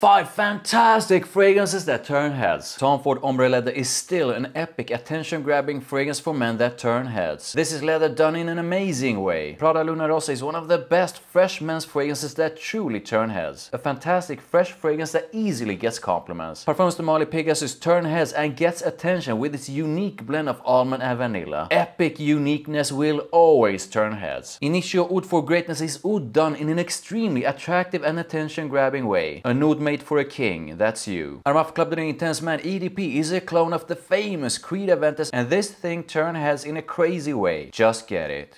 Five fantastic fragrances that turn heads. Tom Ford Ombre Leather is still an epic attention-grabbing fragrance for men that turn heads. This is leather done in an amazing way. Prada Luna Rossa is one of the best fresh men's fragrances that truly turn heads. A fantastic fresh fragrance that easily gets compliments. Parfums de Marly Pegasus turn heads and gets attention with its unique blend of almond and vanilla. Epic uniqueness will always turn heads. Initio Oud for Greatness is oud done in an extremely attractive and attention-grabbing way. An oud made for a king, that's you. Armaf Club de Intense Man EDP is a clone of the famous Creed Aventus and this thing turn heads in a crazy way. Just get it.